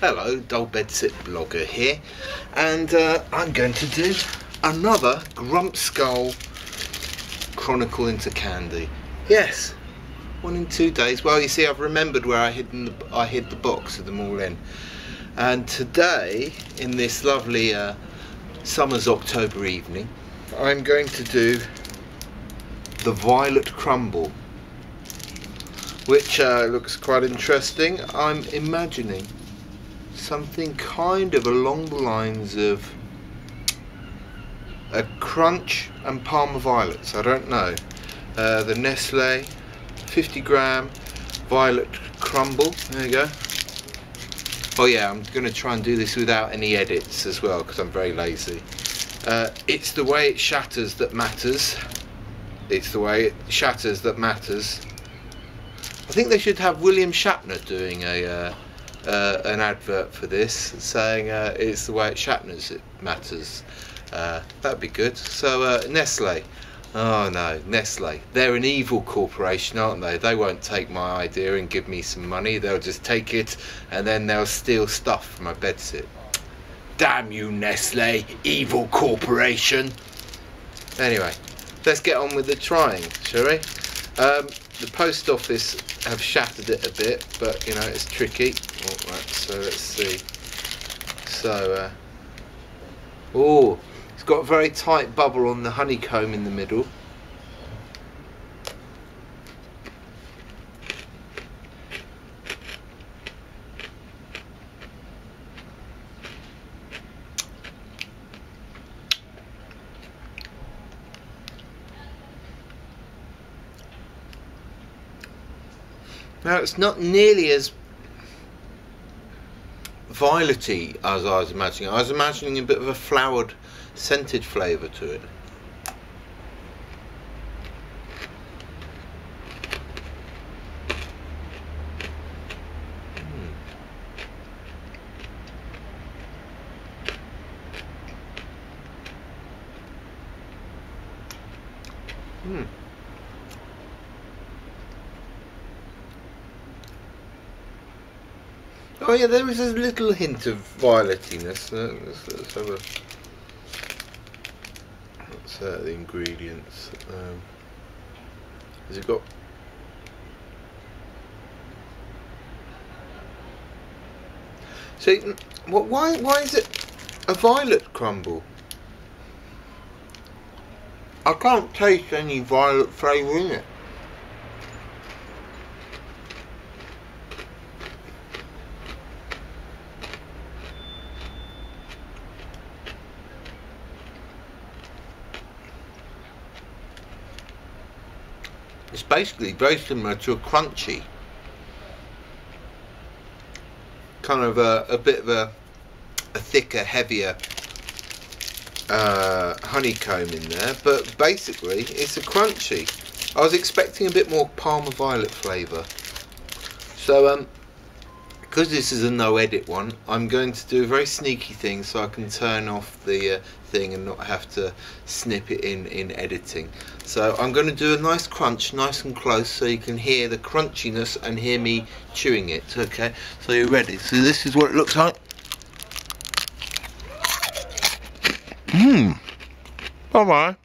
Hello, Dull Bedsit Blogger here, and uh, I'm going to do another Grump Skull Chronicle into Candy. Yes, one in two days. Well, you see, I've remembered where I hid the I hid the box of them all in, and today, in this lovely uh, summer's October evening, I'm going to do the Violet Crumble, which uh, looks quite interesting. I'm imagining something kind of along the lines of a crunch and Parma violets I don't know. Uh, the Nestle 50 gram violet crumble there you go. Oh yeah I'm gonna try and do this without any edits as well because I'm very lazy. Uh, it's the way it shatters that matters. It's the way it shatters that matters. I think they should have William Shatner doing a uh, uh, an advert for this saying uh, it's the way it Shatner's it matters. Uh, that'd be good. So uh, Nestle. Oh no, Nestle. They're an evil corporation, aren't they? They won't take my idea and give me some money. They'll just take it and then they'll steal stuff from my bedsit. Damn you, Nestle, evil corporation. Anyway, let's get on with the trying, shall we? Um, the post office have shattered it a bit, but you know it's tricky. Right, so let's see. So, uh, oh, it's got a very tight bubble on the honeycomb in the middle. Now it's not nearly as violety as I was imagining. I was imagining a bit of a flowered, scented flavour to it. Hmm. Oh yeah, there is a little hint of violetiness. Uh, let's, let's, have a. What's uh, the ingredients? Um, has it got? See, what? Why? Why is it a violet crumble? I can't taste any violet flavour in it. It's basically very similar to a Crunchie. Kind of a, a bit of a, a thicker, heavier uh, honeycomb in there, but basically it's a Crunchie. I was expecting a bit more Parma Violet flavour. So um, because this is a no edit one, I'm going to do a very sneaky thing so I can turn off the uh, thing and not have to snip it in in editing. So I'm going to do a nice crunch, nice and close, so you can hear the crunchiness and hear me chewing it. Okay, so you're ready. So this is what it looks like. Mmm. Bye bye.